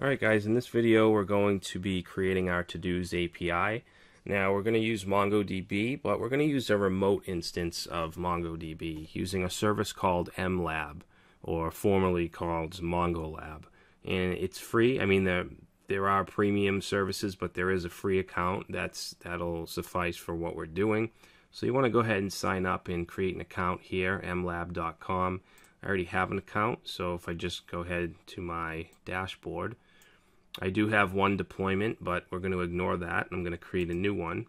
Alright guys, in this video we're going to be creating our to-dos API. Now we're going to use MongoDB, but we're going to use a remote instance of MongoDB using a service called MLab, or formerly called MongoLab. And it's free. I mean, there, there are premium services, but there is a free account that's that'll suffice for what we're doing. So you want to go ahead and sign up and create an account here, mlab.com. I already have an account, so if I just go ahead to my dashboard, I do have one deployment, but we're going to ignore that. I'm going to create a new one.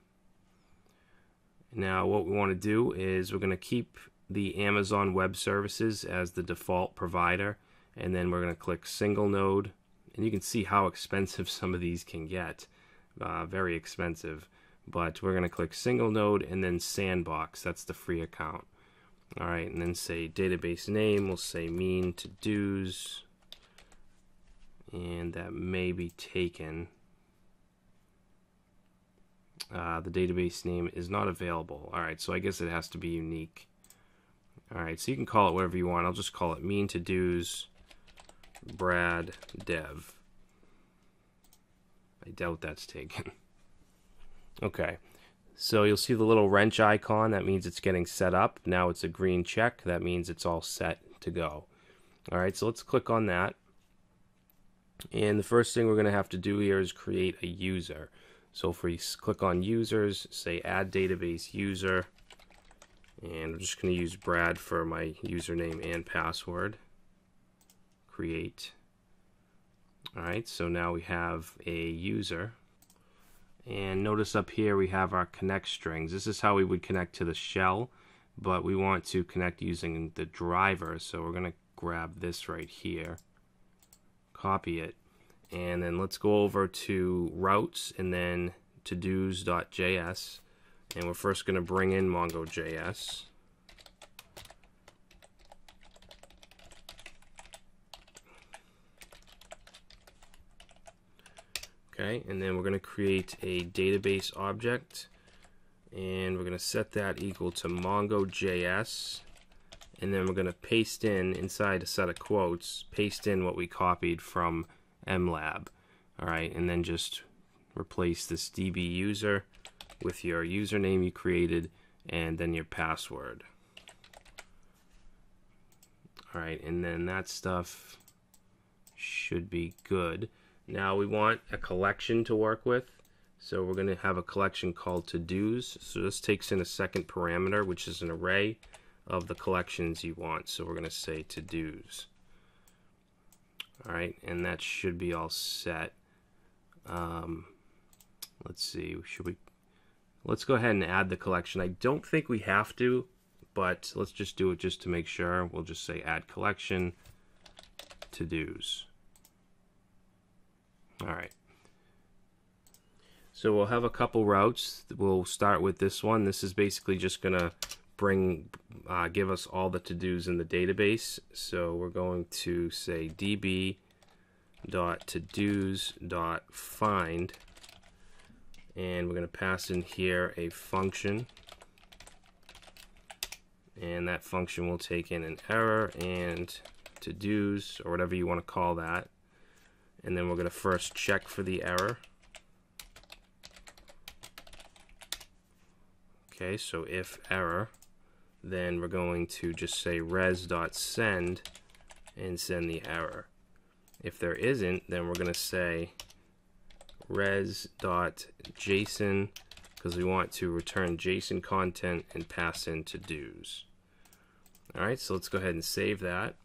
Now what we want to do is we're going to keep the Amazon Web Services as the default provider, and then we're going to click single node, and you can see how expensive some of these can get. Uh, very expensive. But we're going to click single node and then sandbox. That's the free account. All right, and then say database name. We'll say mean to do's and that may be taken. Uh, the database name is not available. All right, so I guess it has to be unique. All right, so you can call it whatever you want. I'll just call it mean to do's Brad Dev. I doubt that's taken. Okay, so you'll see the little wrench icon. That means it's getting set up. Now it's a green check. That means it's all set to go. All right, so let's click on that. And the first thing we're going to have to do here is create a user. So if we click on users, say add database user, and I'm just going to use Brad for my username and password. Create. Alright, so now we have a user. And notice up here we have our connect strings. This is how we would connect to the shell, but we want to connect using the driver. So we're going to grab this right here copy it, and then let's go over to routes and then to dos.js. And we're first going to bring in Mongo.js. Okay, and then we're going to create a database object. And we're going to set that equal to Mongo.js and then we're going to paste in inside a set of quotes, paste in what we copied from MLab. All right, and then just replace this DB user with your username you created and then your password. All right, and then that stuff should be good. Now we want a collection to work with. So we're going to have a collection called to-dos. So this takes in a second parameter, which is an array of the collections you want. So we're going to say to-dos. All right, and that should be all set. Um, let's see, should we? Let's go ahead and add the collection. I don't think we have to, but let's just do it just to make sure. We'll just say add collection to-dos. All right. So we'll have a couple routes. We'll start with this one. This is basically just going to bring uh, give us all the to-dos in the database. So we're going to say db dot to-dos dot find and we're going to pass in here a function. And that function will take in an error and to-dos or whatever you want to call that. And then we're going to first check for the error. Okay so if error then we're going to just say res.send and send the error. If there isn't, then we're going to say res.json because we want to return JSON content and pass in to dos. Alright, so let's go ahead and save that.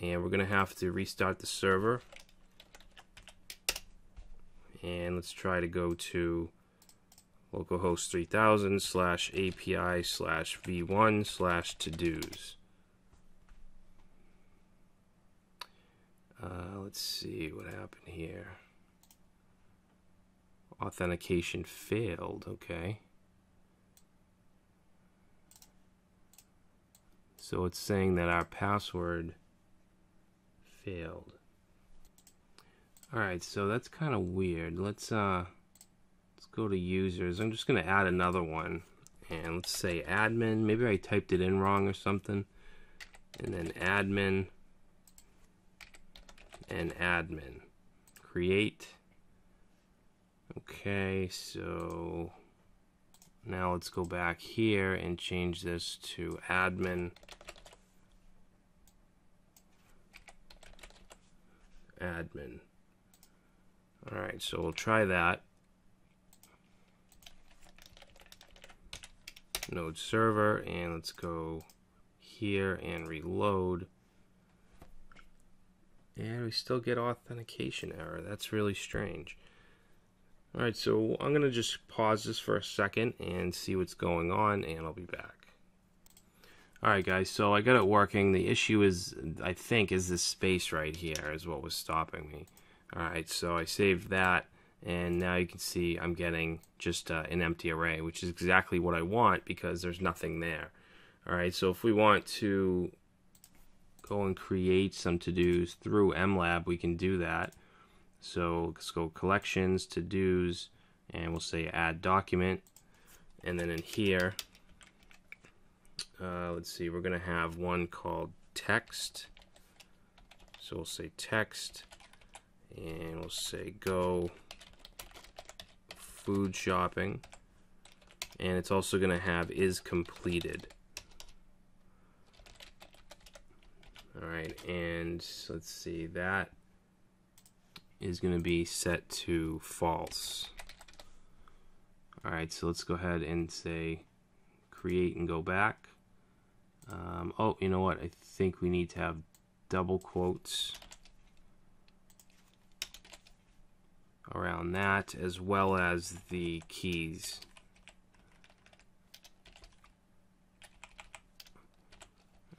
And we're going to have to restart the server. And let's try to go to localhost 3000 slash API slash v1 slash to-dos. Uh, let's see what happened here. Authentication failed, okay. So it's saying that our password failed. Alright, so that's kind of weird. Let's, uh, go to users. I'm just going to add another one. And let's say admin. Maybe I typed it in wrong or something. And then admin and admin. create. Okay, so now let's go back here and change this to admin. Admin. Alright, so we'll try that. Node server, and let's go here and reload. And we still get authentication error. That's really strange. Alright, so I'm going to just pause this for a second and see what's going on, and I'll be back. Alright guys, so I got it working. The issue is, I think, is this space right here is what was stopping me. Alright, so I saved that, and now you can see I'm getting just uh, an empty array, which is exactly what I want because there's nothing there. Alright, so if we want to go and create some to-dos through MLab, we can do that. So let's go collections, to-dos, and we'll say add document. And then in here, uh, let's see, we're going to have one called text. So we'll say text, and we'll say go food shopping. And it's also going to have is completed. All right, and let's see, that is going to be set to false. All right, so let's go ahead and say create and go back. Um, oh, you know what? I think we need to have double quotes around that as well as the keys.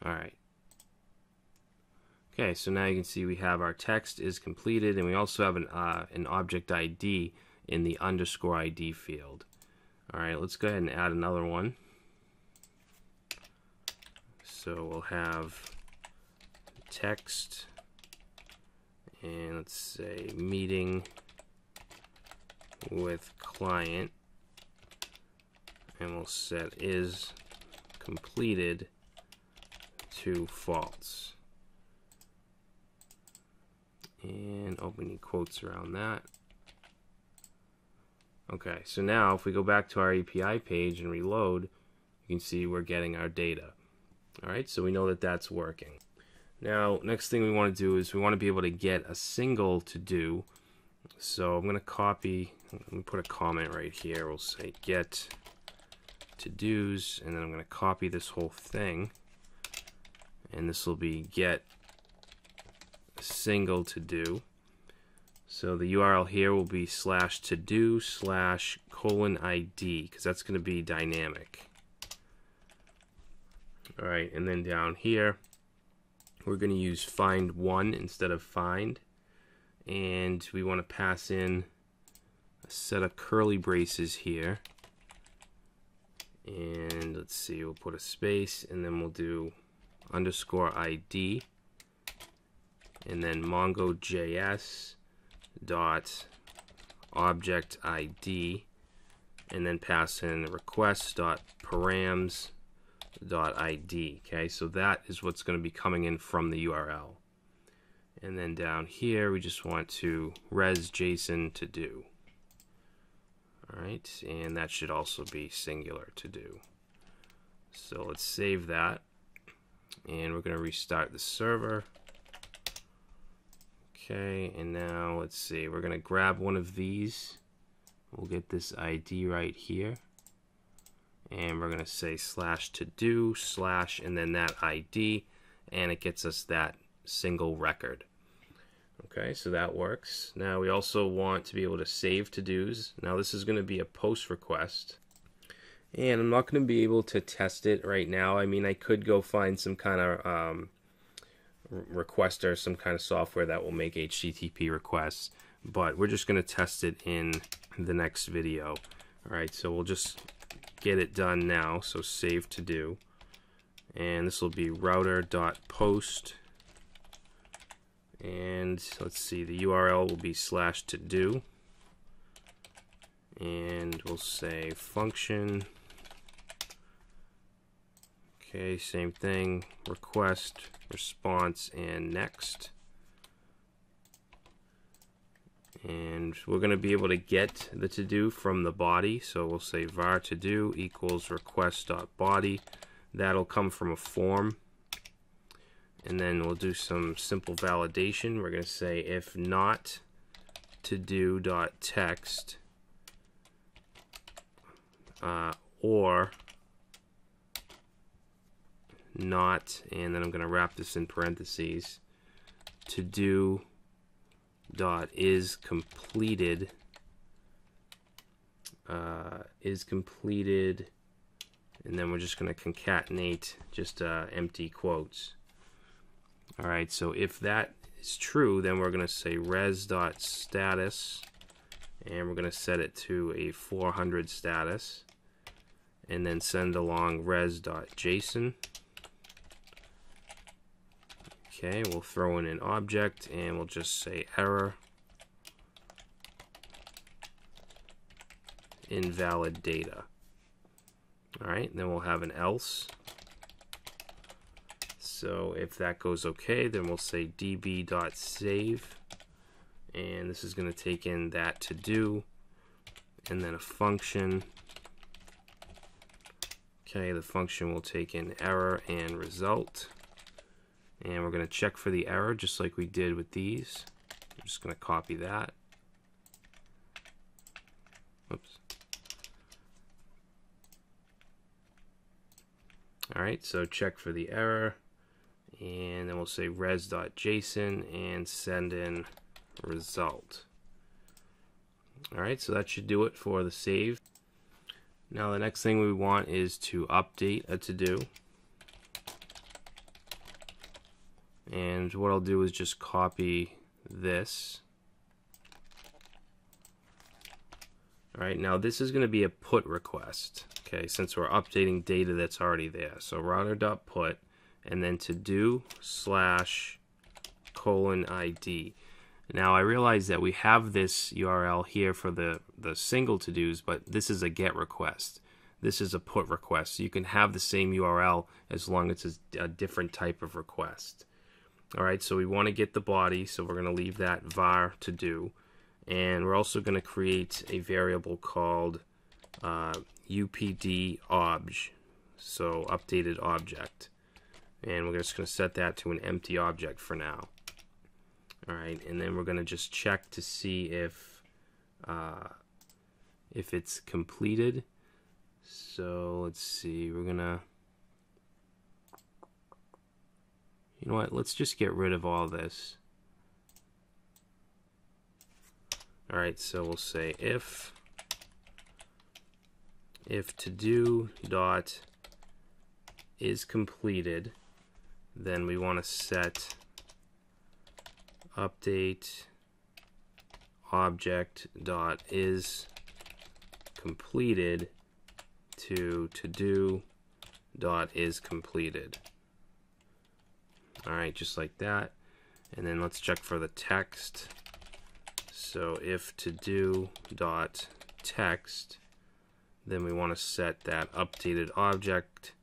All right. Okay, so now you can see we have our text is completed and we also have an, uh, an object ID in the underscore ID field. All right, let's go ahead and add another one. So we'll have text and let's say meeting with client and we'll set is completed to false and oh, opening quotes around that. Okay, so now if we go back to our API page and reload, you can see we're getting our data. Alright, so we know that that's working. Now, next thing we want to do is we want to be able to get a single to do. So I'm going to copy, let me put a comment right here. We'll say get to do's, and then I'm going to copy this whole thing. And this will be get single to do. So the URL here will be slash to do slash colon ID because that's going to be dynamic. All right, and then down here, we're going to use find one instead of find. And we want to pass in set of curly braces here. And let's see, we'll put a space and then we'll do underscore ID and then mongo.js dot object ID and then pass in request dot params dot ID okay? So that is what's going to be coming in from the URL and then down here we just want to res JSON to do alright and that should also be singular to do so let's save that and we're going to restart the server Okay, and now let's see. We're going to grab one of these. We'll get this ID right here. And we're going to say slash to do slash and then that ID. And it gets us that single record. Okay, so that works. Now we also want to be able to save to-dos. Now this is going to be a post request. And I'm not going to be able to test it right now. I mean, I could go find some kind of um, requester, some kind of software that will make HTTP requests, but we're just going to test it in the next video. All right, so we'll just get it done now. So save to do, and this will be router.post, and let's see, the URL will be slash to do, and we'll say function. Okay, same thing, request response, and next. and we're going to be able to get the to do from the body so we'll say var to do equals request dot body that'll come from a form and then we'll do some simple validation. We're going to say if not to do dot text uh, or not and then I'm going to wrap this in parentheses to do dot is completed uh, is completed and then we're just going to concatenate just uh, empty quotes alright so if that is true then we're going to say res dot status and we're going to set it to a 400 status and then send along res dot json Okay, we'll throw in an object and we'll just say error invalid data. Alright, then we'll have an else. So if that goes okay, then we'll say db.save. And this is going to take in that to do. And then a function. Okay, the function will take in error and result and we're going to check for the error just like we did with these. I'm just going to copy that. Oops. Alright, so check for the error and then we'll say res.json and send in result. Alright, so that should do it for the save. Now the next thing we want is to update a to-do. and what I'll do is just copy this Alright, now this is going to be a put request, okay, since we're updating data that's already there. So router.put and then to do slash colon ID. Now I realize that we have this URL here for the, the single to-dos, but this is a GET request. This is a put request. So you can have the same URL as long as it's a different type of request. All right, so we want to get the body, so we're going to leave that var to do. And we're also going to create a variable called uh, upd obj, so updated object. And we're just going to set that to an empty object for now. All right, and then we're going to just check to see if uh, if it's completed. So let's see, we're going to You know what? Let's just get rid of all this. Alright, so we'll say if if to do dot is completed, then we want to set update object dot is completed to to do dot is completed. Alright, just like that. And then let's check for the text. So if to do dot text, then we want to set that updated object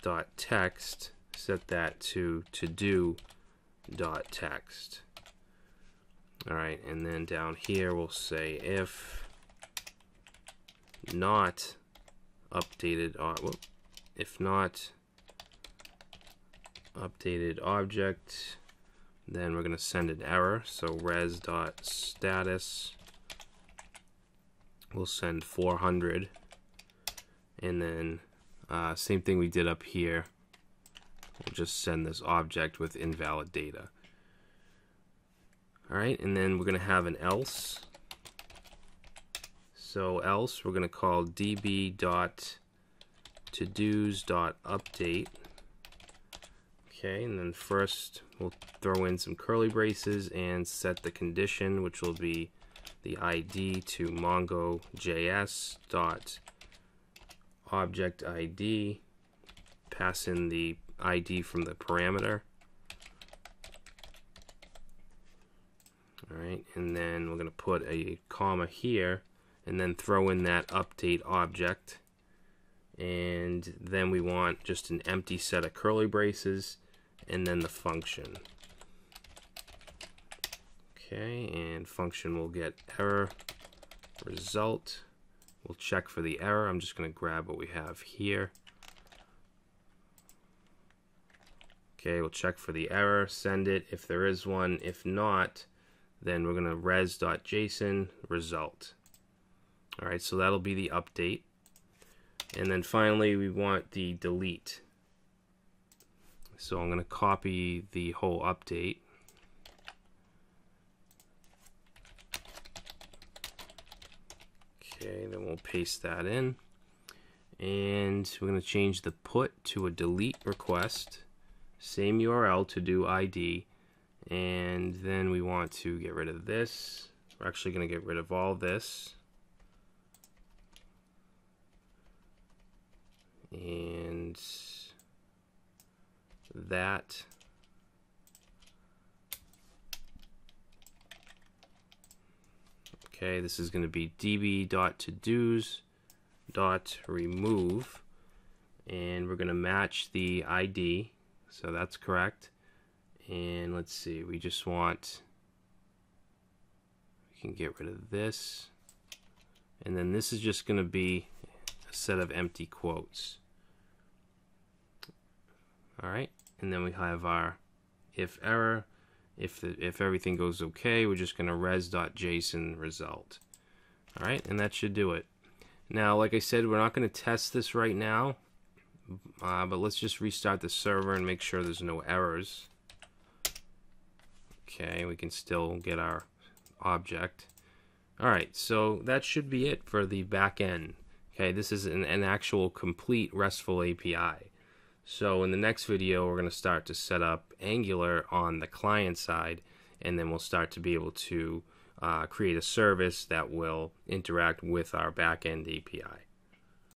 dot text, set that to to do dot text. Alright, and then down here we'll say if not updated, uh, if not updated object then we're going to send an error. So res dot status we'll send 400 and then uh, same thing we did up here we'll just send this object with invalid data alright and then we're going to have an else so else we're going to call db dot to do's dot update Okay, and then first we'll throw in some curly braces and set the condition, which will be the ID to mongo.js dot object ID. Pass in the ID from the parameter. Alright, and then we're going to put a comma here and then throw in that update object. And then we want just an empty set of curly braces and then the function. Okay, and function will get error result. We'll check for the error. I'm just going to grab what we have here. Okay, we'll check for the error, send it if there is one. If not, then we're going to res.json result. All right, so that'll be the update. And then finally, we want the delete. So I'm going to copy the whole update. Okay, then we'll paste that in. And we're going to change the put to a delete request. Same URL to do ID. And then we want to get rid of this. We're actually going to get rid of all this. And that. Okay, this is going to be db.todos.remove and we're going to match the ID so that's correct. And let's see we just want we can get rid of this. And then this is just going to be a set of empty quotes. Alright and then we have our if error. If the, if everything goes okay we're just going to res.json result. Alright and that should do it. Now like I said we're not going to test this right now uh, but let's just restart the server and make sure there's no errors. Okay we can still get our object. Alright so that should be it for the back end. Okay this is an, an actual complete RESTful API so in the next video, we're going to start to set up Angular on the client side, and then we'll start to be able to uh, create a service that will interact with our backend API.